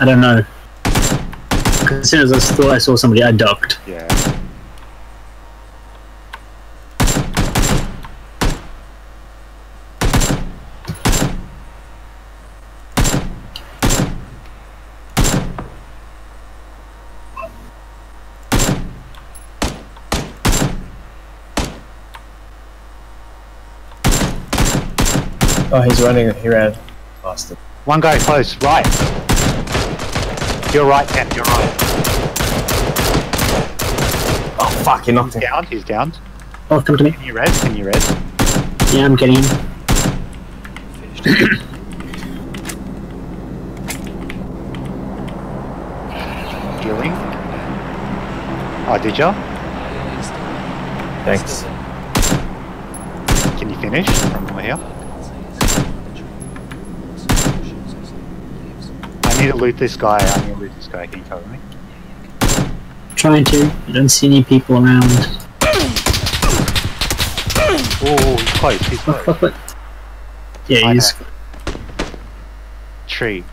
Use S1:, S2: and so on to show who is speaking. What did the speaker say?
S1: I don't know. As soon as I thought I saw somebody, I ducked.
S2: Yeah.
S3: Oh, he's running. He ran. Bastard.
S2: One guy close, right. You're right, Ken, you're right.
S3: Oh fuck! He knocked him.
S2: Down, he's down.
S1: Oh, come to me.
S2: Can you res? Can you res?
S1: Yeah, I'm getting him.
S2: Healing. Oh, did ya?
S3: Thanks.
S2: Can you finish from over here? I need to loot this guy. I need to loot this guy. Can you cover me?
S1: Trying to. I don't see any people around.
S2: Oh, he's close. He's close.
S1: Yeah, he's.
S2: Tree.